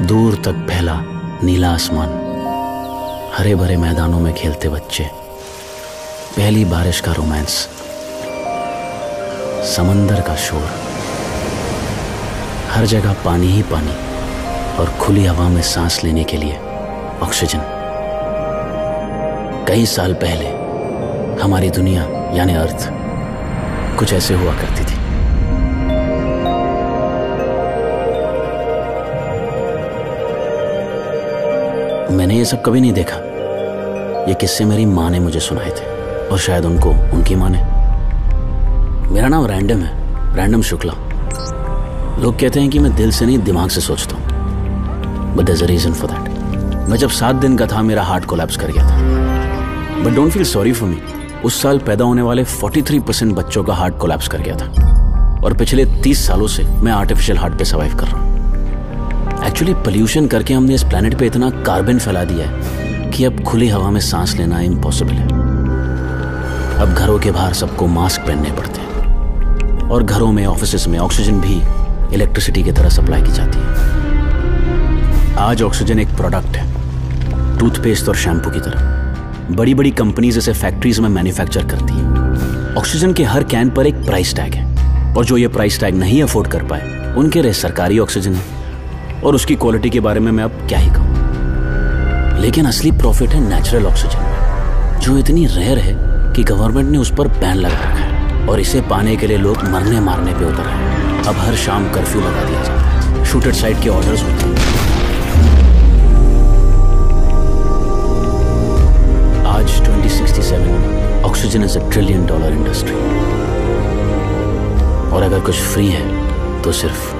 दूर तक फैला नीला आसमान। हरे भरे मैदानों में खेलते बच्चे। पहली बारिश का रोमांस। समंदर का शोर। हर जगह पानी ही पानी और खुली हवा में सांस लेने के लिए ऑक्सीजन। कई साल पहले हमारी दुनिया, यानी अर्थ, कुछ ऐसे हुआ करती थी। मैंने ये सब कभी नहीं देखा। ये किस्से मेरी माँ ने मुझे सुनाए थे, और शायद उनको उनकी माँ ने। मेरा नाम रैंडम है, रैंडम शुक्ला। लोग कहते हैं कि मैं दिल से नहीं, दिमाग से सोचता हूँ। But there a reason for that मैं जब सात दिन का था, मेरा हार्ट कोलैप्स कर गया था। But don't feel sorry for me उस साल पैदा होने वाले 43 परसेंट बच्चों का हार्ट कोलैप्स कर गया था। और पिछले 30 सालों से मैं आर्टिफिशियल हार्ट पे सर्वाइव कर रहा हूँ। एक्चुअली पोल्यूशन करके हमने इस प्लेनेट पे इतना कार्बन फैला दिया है कि अब खुली हवा में सांस लेना इम्पॉसिबल है। अब घरों के बाहर सबको मास्क पहनने पड़ते हैं। और घरों में ऑफ़िस में ऑक्सीजन भी इलेक्ट्रिसिटी की तरह सप्लाई की जाती है। आज ऑक्सीजन एक प्रोडक्ट है टूथपेस्ट और शैम्पू की तरह। बड़ी बड़ी कंपनीज़ इसे फैक्ट्रीज में मैन्युफैक्चर करती है। ऑक्सीजन के हर कैन पर एक प्राइस टैग है। और जो ये प्राइस टैग नहीं अफोर्ड कर पाए, उनके लिए सरकारी ऑक्सीजन है। और उसकी क्वालिटी के बारे में मैं अब क्या ही कहूँ? लेकिन असली प्रॉफिट है नेचुरल ऑक्सीजन जो इतनी रेयर है कि गवर्नमेंट ने उस पर बैन लगा रखा है और इसे पाने के लिए लोग मरने मारने पे उतर हैं। अब हर शाम कर्फ्यू लगा दिया जाता है। शूटेड साइड के ऑर्डर्स होते हैं। आज 2067 oxygen is a trillion dollar industry और अगर कुछ फ्री है तो सिर्फ़